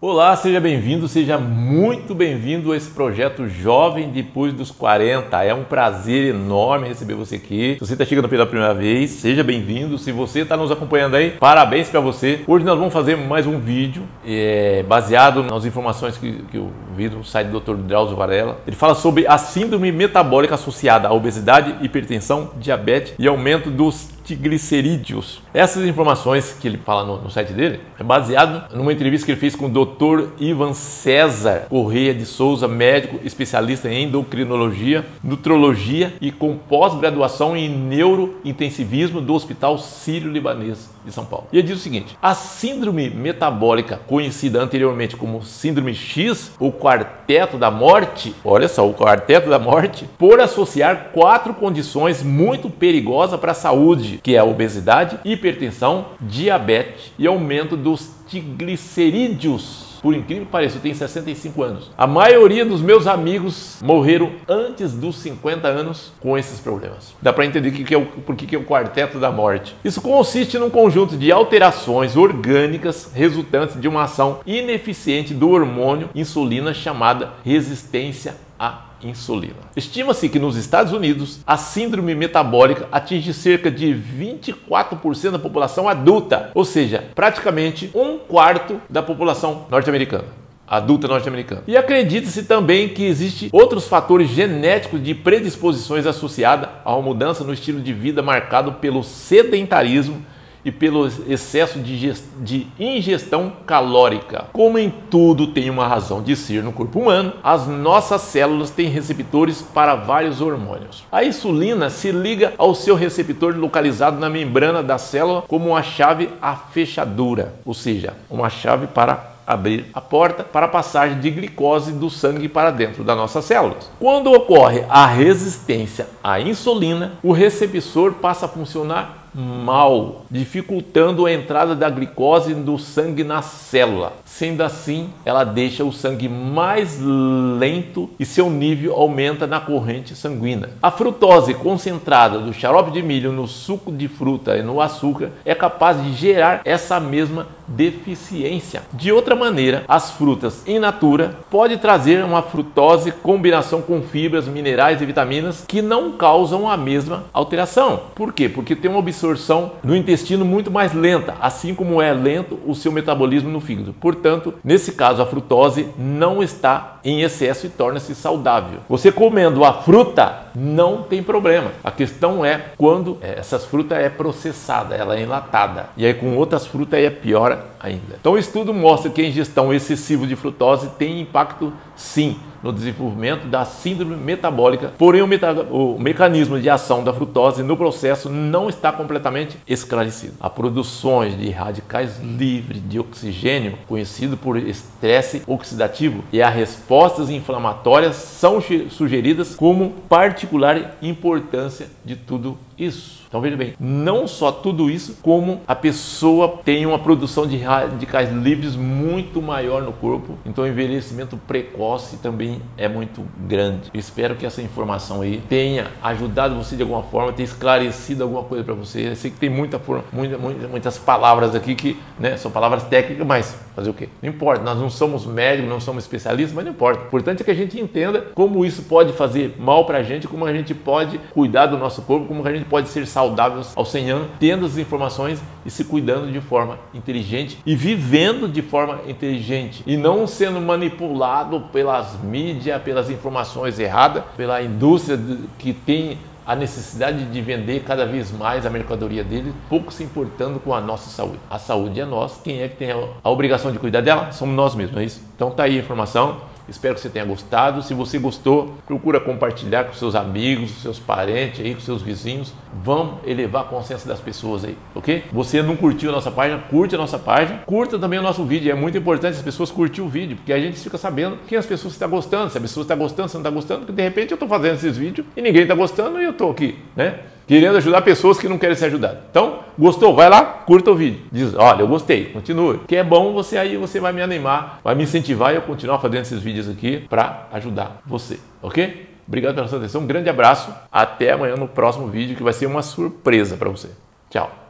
Olá, seja bem-vindo, seja muito bem-vindo a esse projeto Jovem Depois dos 40. É um prazer enorme receber você aqui. Se você está chegando pela primeira vez, seja bem-vindo. Se você está nos acompanhando aí, parabéns para você. Hoje nós vamos fazer mais um vídeo é, baseado nas informações que, que eu vi no site do Dr. Drauzio Varela. Ele fala sobre a síndrome metabólica associada à obesidade, hipertensão, diabetes e aumento dos triglicerídeos. Essas informações que ele fala no, no, site dele é baseado numa entrevista que ele fez com o Dr. Ivan César Correia de Souza, médico especialista em endocrinologia, nutrologia e com pós-graduação em neurointensivismo do Hospital Sírio-Libanês de São Paulo. E ele diz o seguinte: a síndrome metabólica, conhecida anteriormente como síndrome X ou quarteto da morte, olha só, o quarteto da morte, por associar quatro condições muito perigosas para a saúde, que é a obesidade, hipertensão, diabetes e aumento dos triglicerídeos por incrível que pareça, eu tenho 65 anos. A maioria dos meus amigos morreram antes dos 50 anos com esses problemas. Dá para entender que que é o, por que, que é o quarteto da morte. Isso consiste num conjunto de alterações orgânicas resultantes de uma ação ineficiente do hormônio insulina chamada resistência à insulina. Estima-se que nos Estados Unidos a síndrome metabólica atinge cerca de 24% da população adulta, ou seja, praticamente um quarto da população norte-americana adulta norte-americana. E acredita-se também que existem outros fatores genéticos de predisposições associadas a uma mudança no estilo de vida marcado pelo sedentarismo e pelo excesso de, de, ingestão calórica. Como em tudo tem uma razão de ser no corpo humano, as nossas células têm receptores para vários hormônios. A insulina se liga ao seu receptor localizado na membrana da célula como uma chave à fechadura, ou seja, uma chave para abrir a porta para a passagem de glicose do sangue para dentro das nossas células. Quando ocorre a resistência à insulina, o receptor passa a funcionar mal, dificultando a entrada da glicose do sangue na célula. Sendo assim, ela deixa o sangue mais lento e seu nível aumenta na corrente sanguínea. A frutose concentrada do xarope de milho no suco de fruta e no açúcar é capaz de gerar essa mesma deficiência. De outra maneira, as frutas in natura pode trazer uma frutose combinação com fibras, minerais e vitaminas que não causam a mesma alteração. Por quê? Porque tem uma absorção no intestino muito mais lenta, assim como é lento o seu metabolismo no fígado. Portanto, nesse caso a frutose não está em excesso e torna-se saudável. Você comendo a fruta não tem problema. A questão é quando essas frutas é processada, ela é enlatada. E aí com outras frutas é pior ainda. Então o estudo mostra que a ingestão excessiva de frutose tem impacto sim no desenvolvimento da síndrome metabólica, porém o, meta o, mecanismo de ação da frutose no processo não está completamente esclarecido. Há produções de radicais livres de oxigênio, conhecido por estresse oxidativo, e as respostas inflamatórias são sugeridas como particular importância de tudo isso. Então veja bem, não só tudo isso, como a pessoa tem uma produção de radicais livres muito maior no corpo, então o envelhecimento precoce também é muito grande. Eu espero que essa informação aí tenha ajudado você de alguma forma, tenha esclarecido alguma coisa para você. Eu sei que tem muita, muita, muita, muitas palavras aqui que né, são palavras técnicas, mas fazer o quê? Não importa, nós não somos médicos, não somos especialistas, mas não importa. O importante é que a gente entenda como isso pode fazer mal para a gente, como a gente pode cuidar do nosso corpo, como a gente pode ser saudável aos 100 anos, tendo as informações e se cuidando de forma inteligente e vivendo de forma inteligente e não sendo manipulado pelas mídias, pelas informações erradas, pela indústria que tem a necessidade de vender cada vez mais a mercadoria dele, pouco se importando com a nossa saúde. A saúde é nossa, quem é que tem a obrigação de cuidar dela? Somos nós mesmos, é isso? Então tá aí a informação. Espero que você tenha gostado. Se você gostou, procura compartilhar com seus amigos, seus parentes aí, com seus vizinhos. Vamos elevar a consciência das pessoas aí, ok? Você não curtiu a nossa página? Curte a nossa página. Curta também o nosso vídeo. É muito importante as pessoas curtir o vídeo, porque a gente fica sabendo quem as pessoas estão gostando. Se a pessoa está gostando, se não está gostando, porque de repente eu estou fazendo esses vídeos e ninguém está gostando e eu estou aqui, né? Querendo ajudar pessoas que não querem ser ajudadas. Então, gostou? Vai lá, curta o vídeo. Diz, olha, eu gostei, continue. Que é bom, você aí você vai me animar, vai me incentivar e eu continuar fazendo esses vídeos aqui para ajudar você, ok? Obrigado pela sua atenção, um grande abraço, até amanhã no próximo vídeo que vai ser uma surpresa para você. Tchau.